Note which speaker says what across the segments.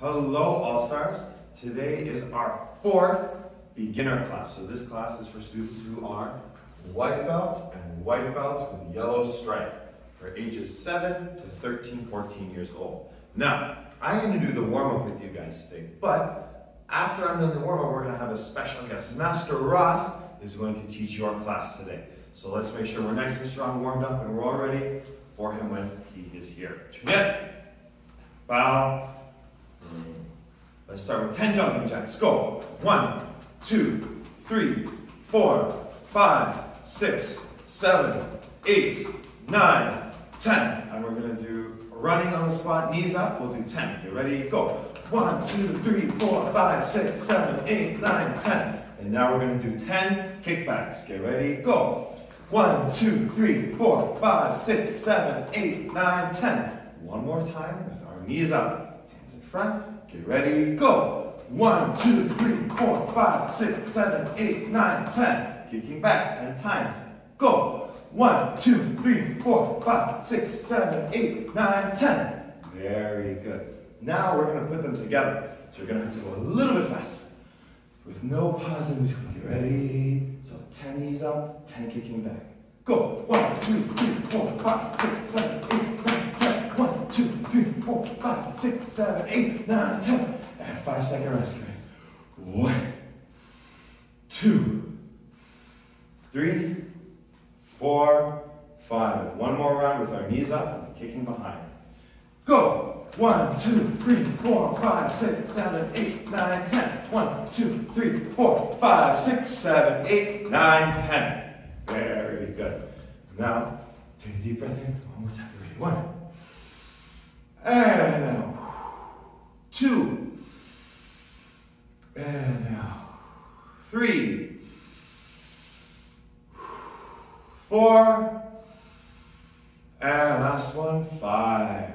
Speaker 1: Hello, All-Stars. Today is our fourth beginner class. So this class is for students who are white belts and white belts with yellow stripe for ages 7 to 13, 14 years old. Now, I'm going to do the warm-up with you guys today, but after I'm done the warm-up, we're going to have a special guest. Master Ross is going to teach your class today. So let's make sure we're nice and strong, warmed up, and we're all ready for him when he is here. Commit. Bow. Mm-hmm. Let's start with 10 jumping jacks. Go. One, two, three, four, five, six, seven, eight, nine, ten. And we're going to do running on the spot, knees up. We'll do 10. Get ready, go. One, two, three, four, five, six, seven, eight, nine, ten. And now we're going to do 10 kickbacks. Get ready, go. One, two, three, four, five, six, seven, eight, nine, ten. One more time with our knees up. Front. Get ready, go. One, two, three, four, five, six, seven, eight, nine, ten. Kicking back ten times. Go. One, two, three, four, five, six, seven, eight, nine, ten. Very good. Now we're going to put them together. So you're going to have to go a little bit faster. With no pause in between. Get ready. So 10 knees up, 10 kicking back. Go. One, two, three, four, five, six, seven, eight, nine, ten. Four, five, six, seven, eight, nine, ten. And five second rest. One, two, three, four, five. One more round with our knees up and kicking behind. Go. One, two, three, four, five, six, seven, eight, nine, ten. One, two, three, four, five, six, seven, eight, nine, ten. Very good. Now, take a deep breath in. One more time. One. And now. Two. And now. Three. Four. And last one. Five.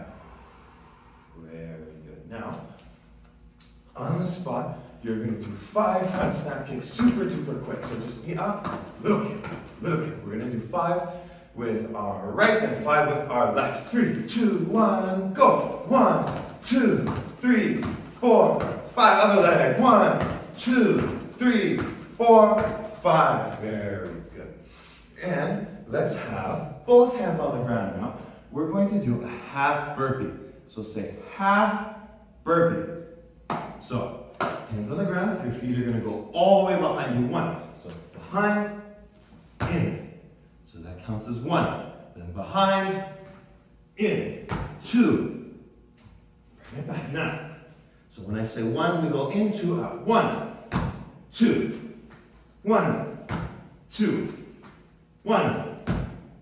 Speaker 1: Very good. Now, on the spot, you're going to do five front snap kicks super duper quick. So just knee up, little kick, little kick. We're going to do five with our right and five with our left. Three, two, one, go. One, two, three, four, five. Other leg. One, two, three, four, five. Very good. And let's have both hands on the ground now. We're going to do a half burpee. So say half burpee. So hands on the ground, your feet are going to go all the way behind you. One. So behind, in. Counts as one. Then behind, in. Two. Bring it back. Now. So when I say one, we go into out. One, two, one, two, one,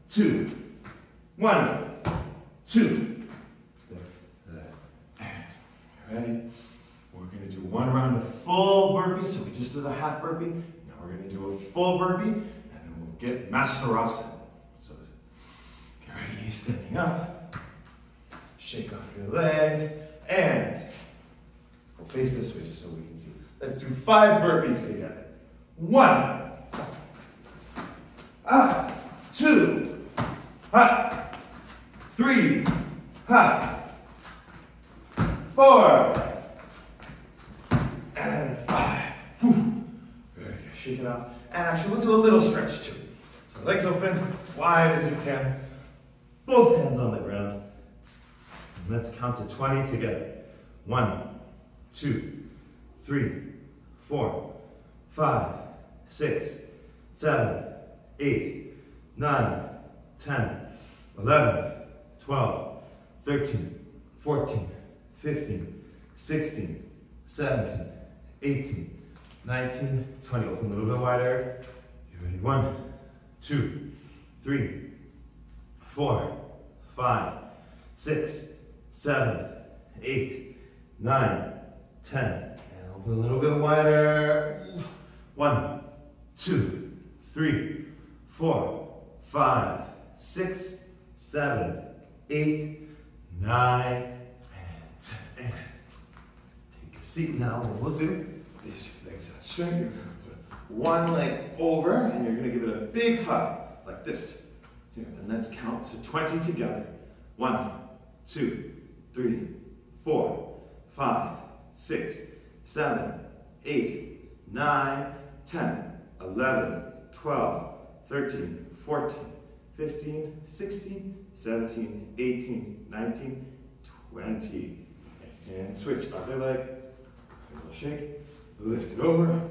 Speaker 1: two, one, two. Ready? We're going to do one round of full burpee. So we just did a half burpee. Now we're to do a full burpee, and then we'll get master Mastarasana. Get standing up. Shake off your legs, and we'll face this way just so we can see. Let's do five burpees together. One. Ah. Two. Ha. Three. Ha four, and five. Very good. Shake it off. And actually, we'll do a little stretch too. So legs open, wide as you can. Both hands on the ground. And let's count to 20 together. One, two, three, four, five, six, seven, eight, nine, 10, 11, 12, 13, 14, 15, 16, 17, 18, 19, 20. Open a little bit wider. You ready? One, two, three, four, five, six, seven, eight, nine, ten. And open a little bit wider. One, two, three, four, five, six, seven, eight, nine, and ten. And take a seat now. What we'll do is your legs out straight. One leg over and you're to give it a big hug like this. Here, and let's count to 20 together. One, two, three, four, five, six, seven, eight, nine, 10, 11, 12, 13, 14, 15, 16, 17, 18, 19, 20. And switch, other leg, little shake, lift it over,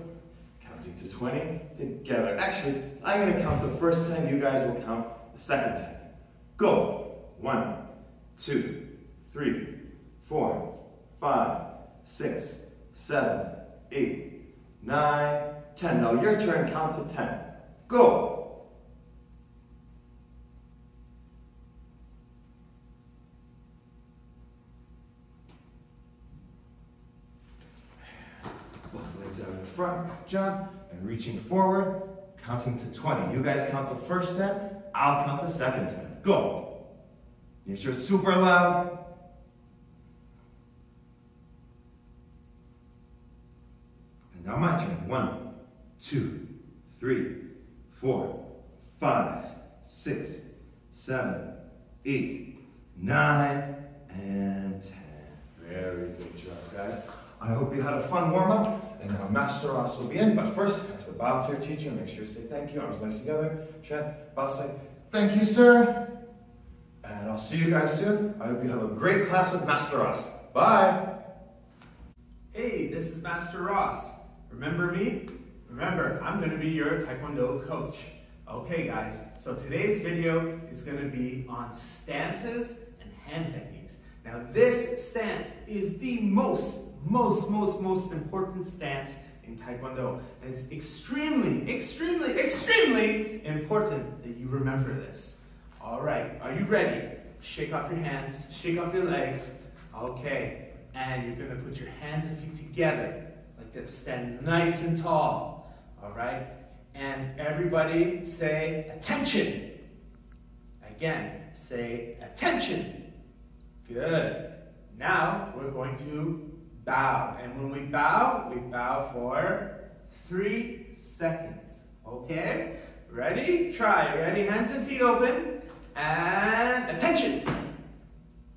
Speaker 1: counting to 20, together. Actually, I'm gonna count the first 10, you guys will count the second 10. Go, one, two, three, four, five, six, seven, eight, nine, ten. Now your turn, count to ten. Go. Both legs out in front, job. And reaching forward, counting to 20. You guys count the first 10, I'll count the second 10. Go. Make sure it's super loud. And now my turn. One, two, three, four, five, six, seven, eight, nine, and ten. Very good job, guys. I hope you had a fun warm-up, and now Master Ross will be in, but first, you have to bow to your teacher, and make sure you say thank you, arms nice together. Shan, bow, say, thank you, sir. And I'll see you guys soon. I hope you have a great class with Master Ross. Bye.
Speaker 2: Hey, this is Master Ross. Remember me? Remember, I'm going to be your Taekwondo coach. Okay guys, so today's video is going to be on stances and hand techniques. Now this stance is the most, most, most, most important stance in Taekwondo. And it's extremely, extremely, extremely important that you remember this. All right, are you ready? Shake off your hands, shake off your legs. Okay, and you're gonna put your hands and feet together like this. Stand nice and tall. All right, and everybody say attention. Again, say attention. Good. Now we're going to bow. And when we bow, we bow for three seconds. Okay? Ready? Try. Ready? Hands and feet open. And attention.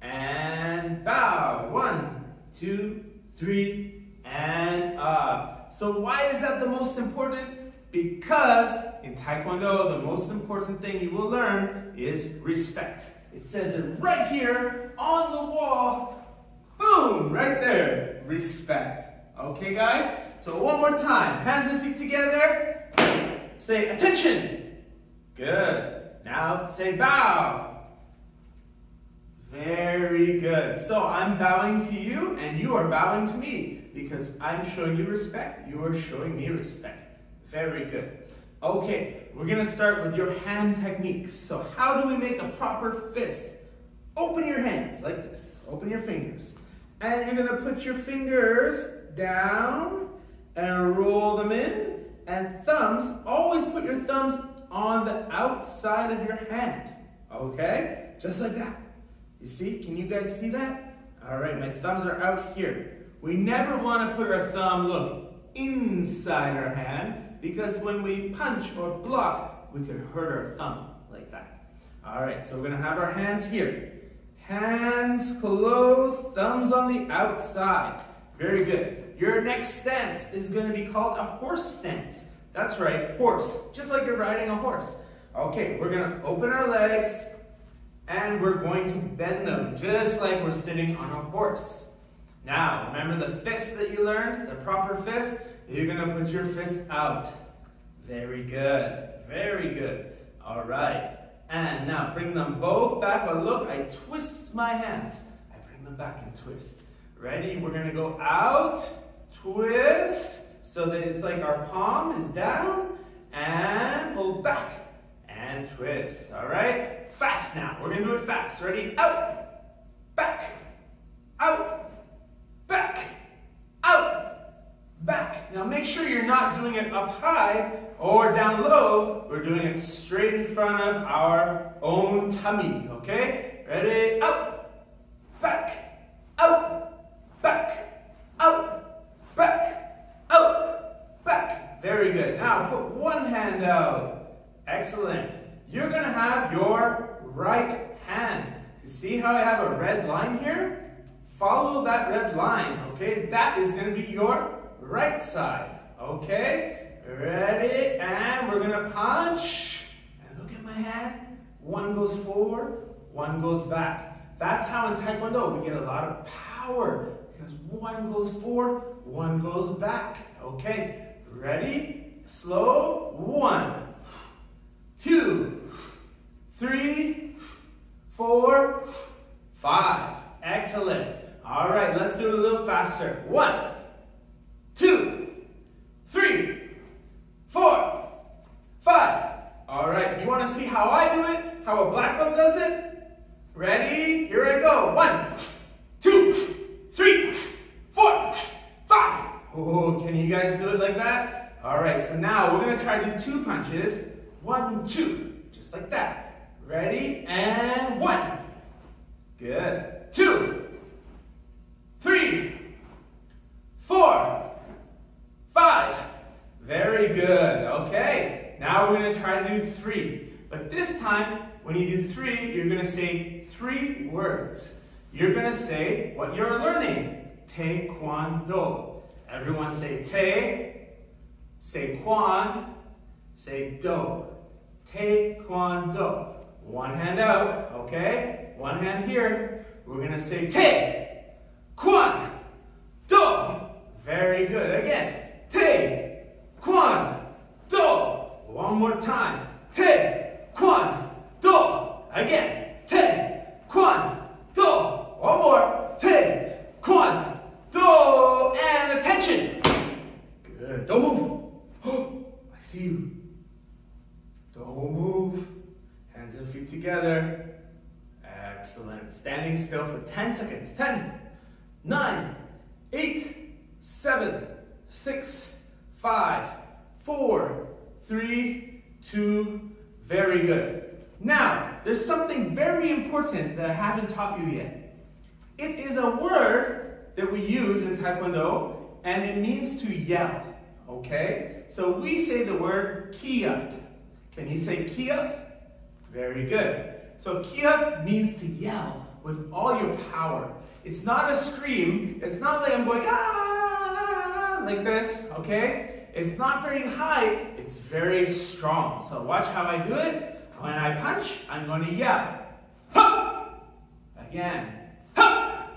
Speaker 2: And bow. One, two, three, and up. So why is that the most important? Because in Taekwondo, the most important thing you will learn is respect. It says it right here on the wall. Boom, right there. Respect. Okay, guys? So one more time. Hands and feet together. Say attention. Good. Now say bow. Very good. So I'm bowing to you and you are bowing to me because I'm showing you respect. You are showing me respect. Very good. Okay, we're gonna start with your hand techniques. So how do we make a proper fist? Open your hands like this. Open your fingers. And you're gonna put your fingers down and roll them in. And thumbs, always put your thumbs on the outside of your hand. Okay? Just like that. You see? Can you guys see that? All right, my thumbs are out here. We never want to put our thumb, look, inside our hand because when we punch or block, we could hurt our thumb like that. All right, so we're to have our hands here. Hands closed, thumbs on the outside. Very good. Your next stance is going to be called a horse stance. That's right, horse, just like you're riding a horse. Okay, we're going to open our legs and we're going to bend them just like we're sitting on a horse. Now, remember the fist that you learned, the proper fist? You're going to put your fist out. Very good, very good. All right. And now bring them both back, but look, I twist my hands. I bring them back and twist. Ready? We're gonna go out, twist, so that it's like our palm is down, and pull back, and twist, all right? Fast now, we're gonna do it fast. Ready? Out, back, out, back, back. Now make sure you're not doing it up high or down low. We're doing it straight in front of our own tummy, okay? Ready? Out, back, out, back, out, back, out, back. Very good. Now put one hand out. Excellent. You're gonna have your right hand. See how I have a red line here? follow that red line, okay? That is gonna be your right side, okay? Ready? And we're gonna punch. And look at my hand. One goes forward, one goes back. That's how in Taekwondo we get a lot of power because one goes forward, one goes back. Okay, ready? Slow. One, two, three, four, five. Excellent. All right, let's do it a little faster. One, two, three, four, five. All right, do you want to see how I do it? How a black belt does it? Ready? Here I go. One, two, three, four, five. Oh, can you guys do it like that? All right, so now we're going to try to do two punches. One, two, just like that. Ready? And one. Good. Two, three, four, five. Very good. Okay, now we're going to try to do three. But this time, when you do three, you're going to say three words. You're going to say what you're learning. Taekwondo. Everyone say te, say quan, say do. Taekwondo. One hand out, okay? One hand here. We're going to say te, quan, do. Very good. Again, te, quan, do. One more time. Te, quan, do. Again, te, quan, do. One more. Te, quan, do. And attention. Good. Don't move. I see you. Don't move. Hands and feet together. Excellent. Standing still for 10 seconds. 10, 9, 8, 7, 6, 5, 4, 3, 2. Very good. Now, there's something that I haven't taught you yet. It is a word that we use in Taekwondo, and it means to yell. Okay? So we say the word kihap. Can you say kihap? Very good. So kihap means to yell with all your power. It's not a scream. It's not like I'm going ah like this. Okay? It's not very high. It's very strong. So watch how I do it. When I punch, I'm going to yell. Again. Ha!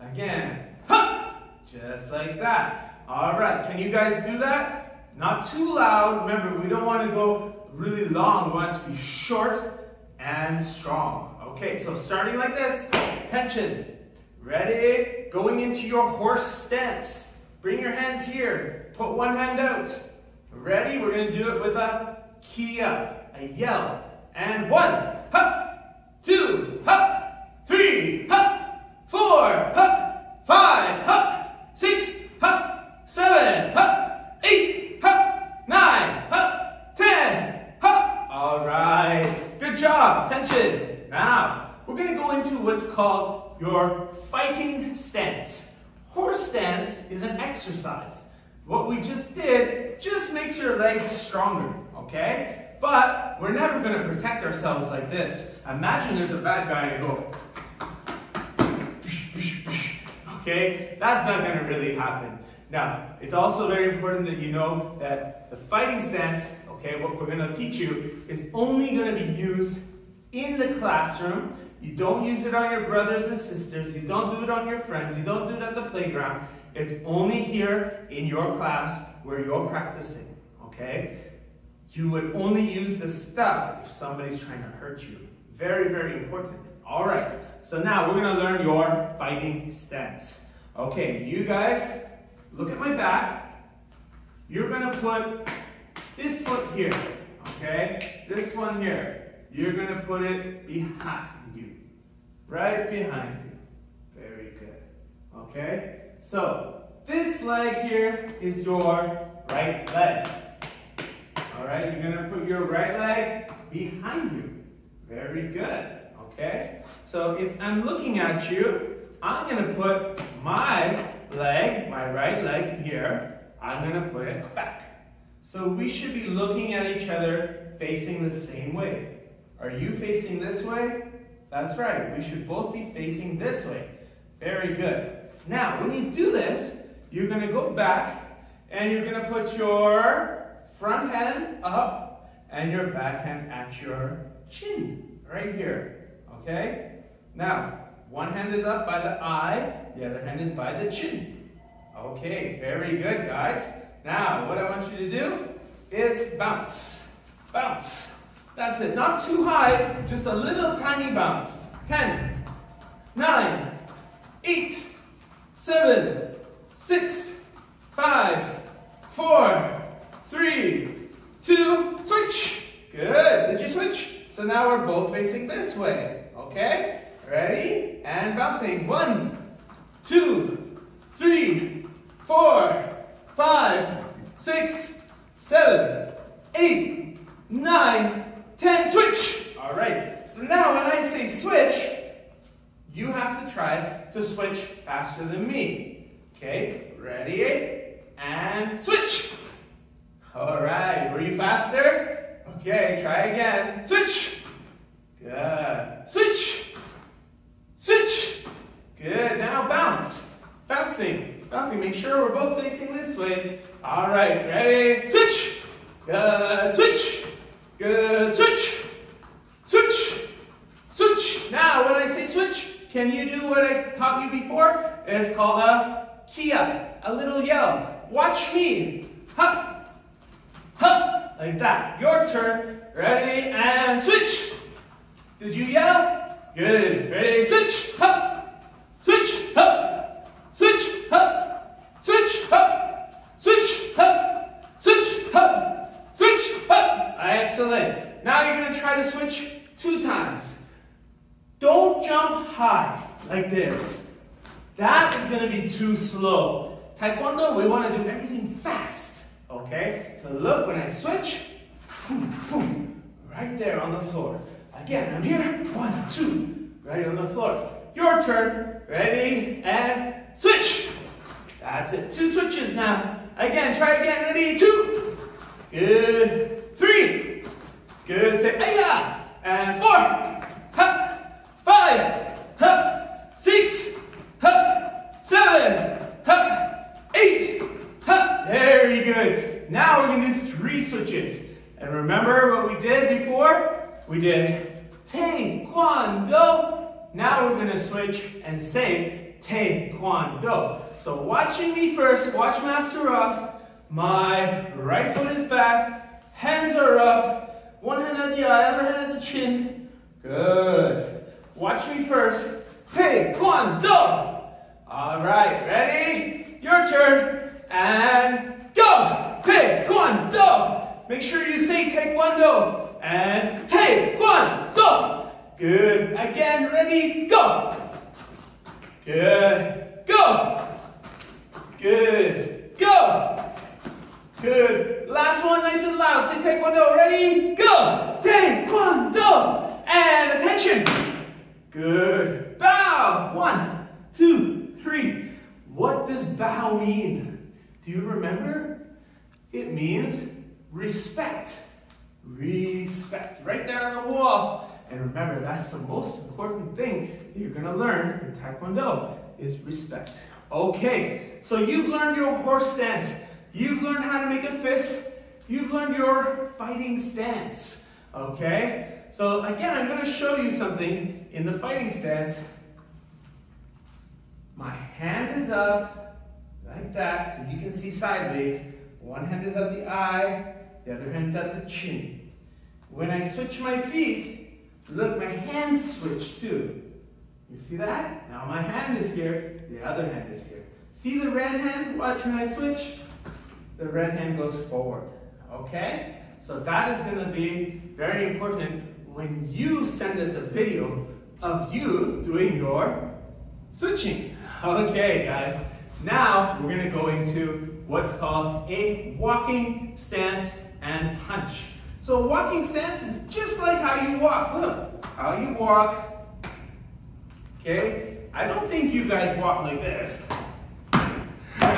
Speaker 2: Again. Ha! Just like that. All right. Can you guys do that? Not too loud. Remember, we don't want to go really long. We want to be short and strong. Okay, so starting like this, tension. Ready? Going into your horse stance. Bring your hands here. Put one hand out. Ready? We're going to do it with a kihap, a yell. And one, hop, two, hop, three, hop, four, hop, five, hop, six, hop, seven, hop, eight, hop, nine, hop, ten, hop. All right. Good job. Attention. Now, we're going to go into what's called your fighting stance. Horse stance is an exercise. What we just did just makes your legs stronger, okay? But we're never going to protect ourselves like this. Imagine there's a bad guy and go, okay? That's not going to really happen. Now, it's also very important that you know that the fighting stance, okay, what we're going to teach you, is only going to be used in the classroom. You don't use it on your brothers and sisters. You don't do it on your friends. You don't do it at the playground. It's only here in your class where you're practicing, okay? You would only use this stuff if somebody's trying to hurt you. Very, very important. All right, so now we're gonna learn your fighting stance. Okay, you guys, look at my back. You're gonna put this foot here, okay? This one here. You're gonna put it behind right behind you. Very good, okay? So, this leg here is your right leg. All right, you're gonna put your right leg behind you. Very good, okay? So if I'm looking at you, I'm gonna put my leg, my right leg here, I'm gonna put it back. So we should be looking at each other facing the same way. Are you facing this way? That's right, we should both be facing this way. Very good. Now, when you do this, you're going to go back and you're going to put your front hand up and your back hand at your chin, right here. Okay? Now, one hand is up by the eye, the other hand is by the chin. Okay, very good, guys. Now, what I want you to do is bounce. Bounce. That's it. Not too high, just a little tiny bounce. Ten, nine, eight, seven, six, five, four, three, two, switch. Good. Did you switch? So now we're both facing this way. Okay? Ready? And bouncing. One, two, three, four, five, six, seven, eight, nine, ten. Switch. All right. So now when I say switch, you have to try to switch faster than me. Okay? Ready? And switch. All right. Were you faster? Okay. Try again. Switch. Good. Switch. Switch. Good. Now bounce. Bouncing. Bouncing. Make sure we're both facing this way. All right. Ready? Switch. Good. Switch. Good. Switch. Switch. Switch. Now, when I say switch, can you do what I taught you before? It's called a kihap. A little yell. Watch me. Hup. Hup. Like that. Your turn. Ready? And switch. Did you yell? Good. Ready? Switch. Hup. Switch. Hup. Switch. Hup. Switch. Hup. Switch. Hup. Switch. Hup. Switch. Hup. Excellent. Now you're going to try to switch two times. Don't jump high like this. That is going to be too slow. Taekwondo, we want to do everything fast. Okay? So look, when I switch, boom, boom, right there on the floor. Again, I'm here. One, two. Right on the floor. Your turn. Ready? And switch. That's it. Two switches now. Again, try again. Ready? Two. Good. Good. Say, ayah. And four. Hup. Five. Hup. Six. Hup. Seven. Hup. Eight. Hup. Very good. Now we're to do three switches. And remember what we did before? We did Taekwondo. Now we're going to switch and say Taekwondo. So watching me first, watch Master Ross. My right foot is back, hands are up, one hand at the eye, other hand at the chin. Good. Watch me first. Taekwondo. All right, ready? Your turn. And go. Taekwondo. Make sure you say Taekwondo. And Taekwondo. Good. Again, ready? Go. Good. Go. Good. Go. Good. Last one, nice and loud. Say Taekwondo. Ready? Go. Taekwondo. And attention. Good. Bow. One, two, three. What does bow mean? Do you remember? It means respect. Respect. Right there on the wall. And remember, that's the most important thing that you're going to learn in Taekwondo is respect. Okay, so you've learned your horse stance. You've learned how to make a fist. You've learned your fighting stance. Okay? So again, I'm going to show you something in the fighting stance. My hand is up like that, so you can see sideways. One hand is at the eye, the other hand is at the chin. When I switch my feet, look, my hands switch too. You see that? Now my hand is here, the other hand is here. See the red hand? Watch when I switch. The red hand goes forward. Okay? So that is going to be very important when you send us a video of you doing your switching. Okay, guys. Now we're going to go into what's called a walking stance and punch. So a walking stance is just like how you walk. Look, how you walk. Okay? I don't think you guys walk like this.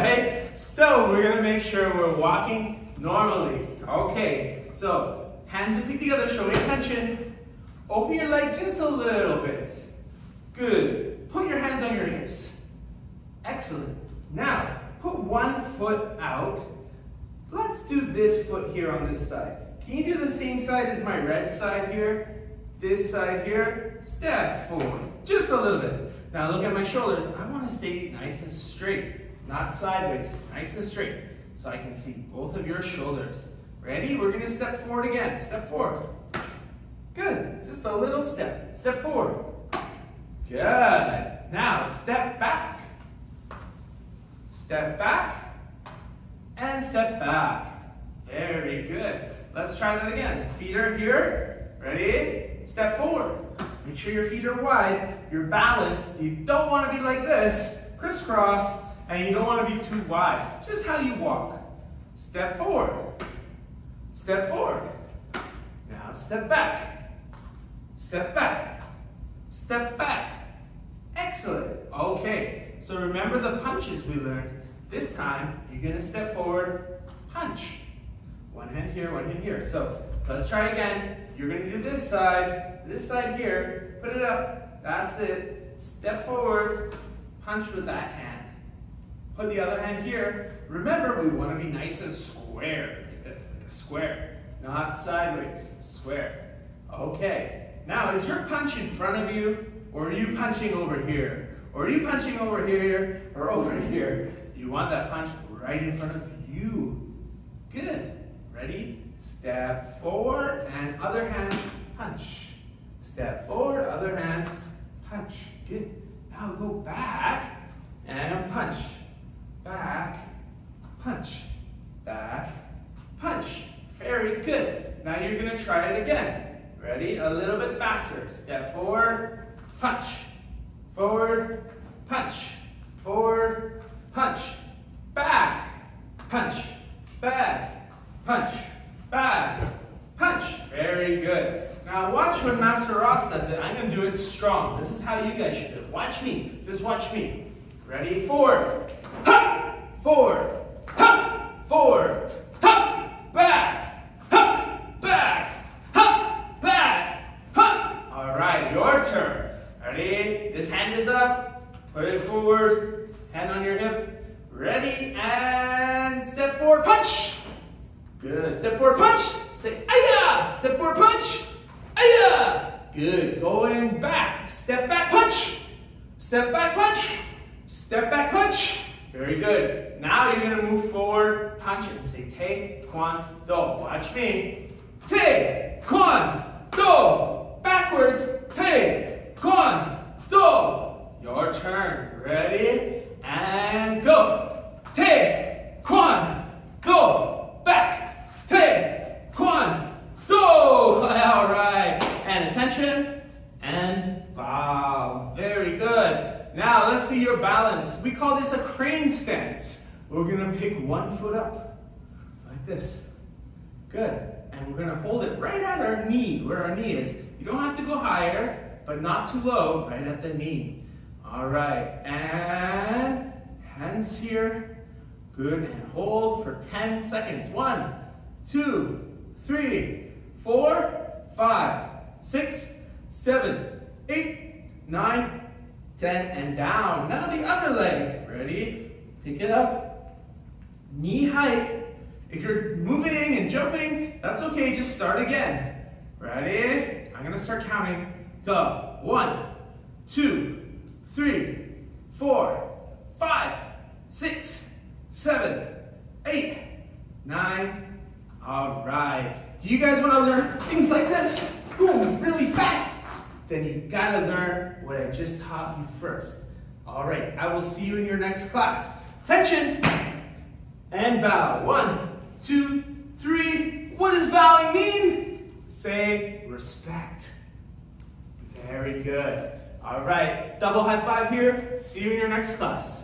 Speaker 2: Right? So we're gonna make sure we're walking normally. Okay, so hands and feet together, show me attention. Open your leg just a little bit. Good. Put your hands on your hips. Excellent. Now, put one foot out. Let's do this foot here on this side. Can you do the same side as my red side here? This side here, step forward, just a little bit. Now look at my shoulders. I want to stay nice and straight, not sideways, nice and straight. So I can see both of your shoulders. Ready? We're to step forward again. Step forward. Good. Just a little step. Step forward. Good. Now step back. Step back. And step back. Very good. Let's try that again. Feet are here. Ready? Step forward. Make sure your feet are wide. You're balanced. You don't want to be like this, crisscross, and you don't want to be too wide. Just how you walk. Step forward. Step forward. Now step back. Step back. Step back. Excellent. Okay, so remember the punches we learned. This time, you're going to step forward, punch. One hand here, one hand here. So let's try again. You're going to do this side, this side here. Put it up. That's it. Step forward, punch with that hand. Put the other hand here. Remember, we want to be nice and square, like this, like a square. Not sideways, square. Okay. Now, is your punch in front of you, or are you punching over here? Or are you punching over here, or over here? You want that punch right in front of you. Good. Ready? Step forward and other hand punch. Step forward, other hand punch. Good. Now go back and punch. Back, punch. Back, punch. Very good. Now you're going to try it again. Ready? A little bit faster. Step forward, punch. Forward, punch. Forward, punch. Back, punch. Back, punch. Back, punch. Very good. Now watch when Master Ross does it. I'm going to do it strong. This is how you guys should do it. Watch me. Just watch me. Ready? Forward. Forward. Ha! Forward. Ha! Back. Ha! Back. Ha! Back. Ha! All right, your turn. Ready? This hand is up. Put it forward. Hand on your hip. Ready? And step forward. Punch. Good. Step forward. Punch. Say, ayah. Step forward. Punch. Ayah. Good. Going back. Step back. Punch. Step back. Punch. Step back. Punch. Very good. Now you're going to move forward. Punch it, and say, te, quan, do. Watch me. Te, quan, do. Backwards. Te, quan, do. Your turn. Ready? And go. Te, quan, do. Back. Te, quan, do. All right. And attention. And bow. Very good. Now let's see your balance. We call this a crane stance. We're gonna pick one foot up, like this. Good. And we're gonna hold it right at our knee, where our knee is. You don't have to go higher, but not too low, right at the knee. All right, and hands here. Good, and hold for 10 seconds. One, two, three, four, five, six, seven, eight, nine, 10, and down. Now the other leg. Ready? Pick it up. Knee height. If you're moving and jumping, that's okay. Just start again. Ready? I'm to start counting. Go. One, two, three, four, five, six, seven, eight, nine. All right. Do you guys want to learn things like this? Boom, really fast then you gotta learn what I just taught you first. All right, I will see you in your next class. Attention! And bow. One, two, three. What does bowing mean? Say respect. Very good. All right, double high five here. See you in your next class.